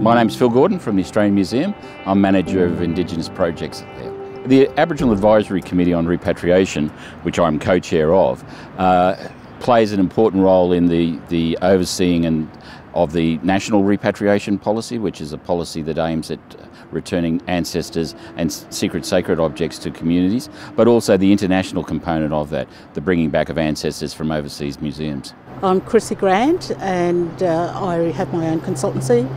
My name's Phil Gordon from the Australian Museum. I'm manager of Indigenous projects there. The Aboriginal Advisory Committee on Repatriation, which I'm co-chair of, uh, plays an important role in the, the overseeing and of the national repatriation policy, which is a policy that aims at returning ancestors and secret sacred objects to communities, but also the international component of that, the bringing back of ancestors from overseas museums. I'm Chrissy Grant and uh, I have my own consultancy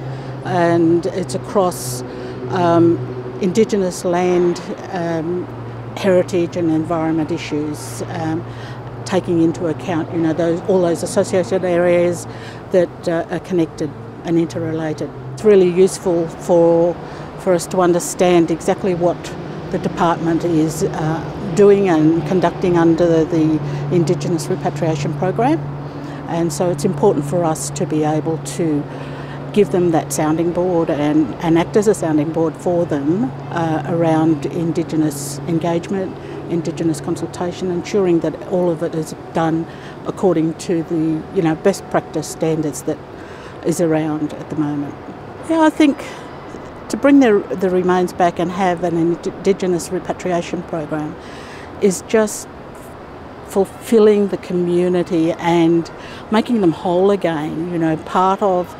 and it's across um, Indigenous land, um, heritage and environment issues. Um, taking into account, you know, those all those associated areas that uh, are connected and interrelated. It's really useful for for us to understand exactly what the department is uh, doing and conducting under the Indigenous Repatriation Program. And so it's important for us to be able to give them that sounding board and, and act as a sounding board for them uh, around Indigenous engagement, Indigenous consultation, ensuring that all of it is done according to the you know best practice standards that is around at the moment. Yeah, I think to bring the, the remains back and have an Indigenous repatriation program is just fulfilling the community and making them whole again. You know, part of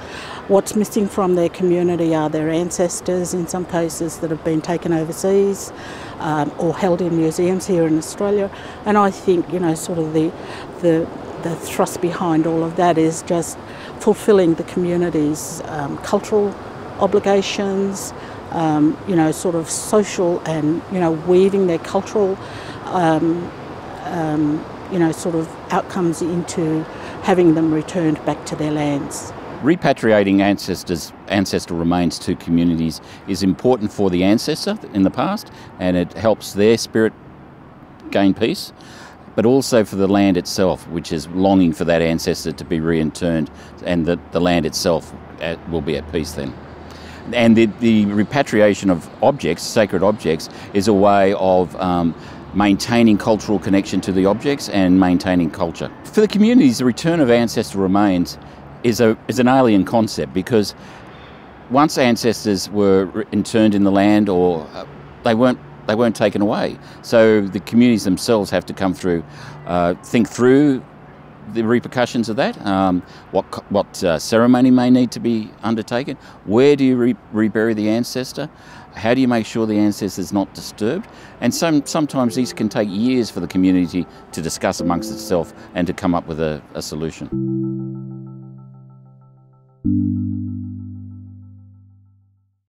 What's missing from their community are their ancestors in some cases that have been taken overseas um, or held in museums here in Australia. And I think, you know, sort of the, the, the thrust behind all of that is just fulfilling the community's um, cultural obligations, um, you know, sort of social and, you know, weaving their cultural, um, um, you know, sort of outcomes into having them returned back to their lands. Repatriating ancestors, ancestral remains to communities is important for the ancestor in the past and it helps their spirit gain peace, but also for the land itself, which is longing for that ancestor to be reinterred and that the land itself uh, will be at peace then. And the, the repatriation of objects, sacred objects, is a way of um, maintaining cultural connection to the objects and maintaining culture. For the communities, the return of ancestral remains is a is an alien concept because once ancestors were interned in the land or uh, they weren't they weren't taken away. So the communities themselves have to come through, uh, think through the repercussions of that. Um, what what uh, ceremony may need to be undertaken? Where do you re rebury the ancestor? How do you make sure the ancestor is not disturbed? And some sometimes these can take years for the community to discuss amongst itself and to come up with a, a solution.